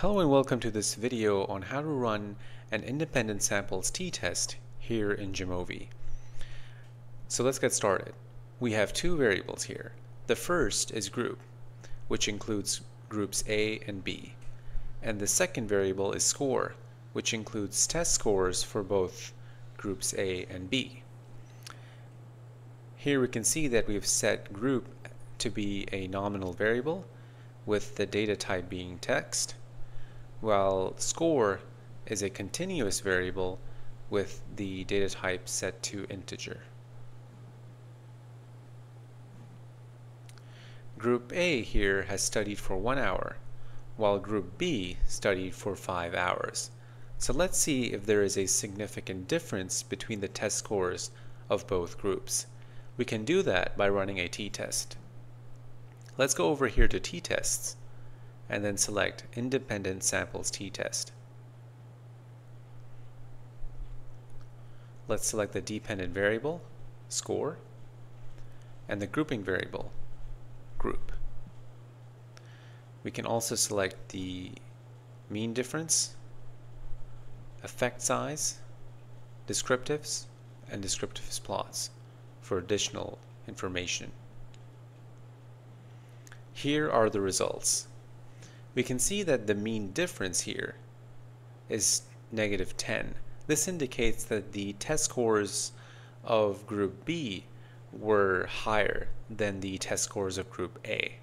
Hello and welcome to this video on how to run an independent samples t-test here in Jamovi. So let's get started. We have two variables here. The first is group, which includes groups A and B. And the second variable is score, which includes test scores for both groups A and B. Here we can see that we've set group to be a nominal variable with the data type being text while score is a continuous variable with the data type set to integer. Group A here has studied for one hour, while Group B studied for five hours. So let's see if there is a significant difference between the test scores of both groups. We can do that by running a t-test. Let's go over here to t-tests and then select Independent Samples t-test. Let's select the dependent variable, score, and the grouping variable, group. We can also select the mean difference, effect size, descriptives, and descriptives plots for additional information. Here are the results we can see that the mean difference here is negative 10. This indicates that the test scores of group B were higher than the test scores of group A.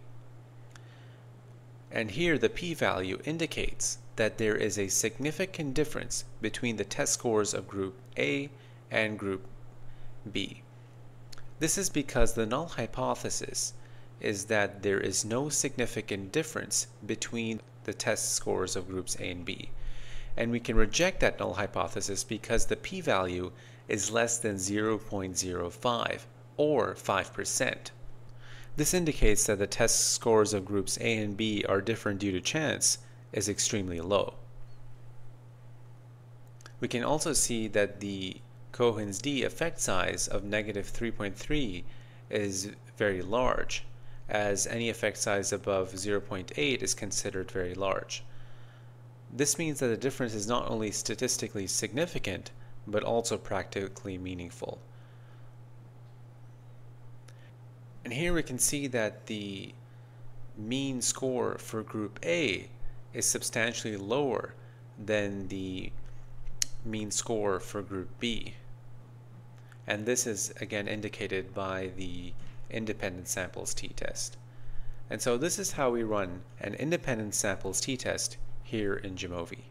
And here the p-value indicates that there is a significant difference between the test scores of group A and group B. This is because the null hypothesis is that there is no significant difference between the test scores of groups A and B. And we can reject that null hypothesis because the p-value is less than 0.05 or 5%. This indicates that the test scores of groups A and B are different due to chance is extremely low. We can also see that the Cohen's d effect size of negative 3.3 is very large as any effect size above 0.8 is considered very large. This means that the difference is not only statistically significant, but also practically meaningful. And here we can see that the mean score for group A is substantially lower than the mean score for group B. And this is again indicated by the independent samples t-test. And so this is how we run an independent samples t-test here in Jamovi.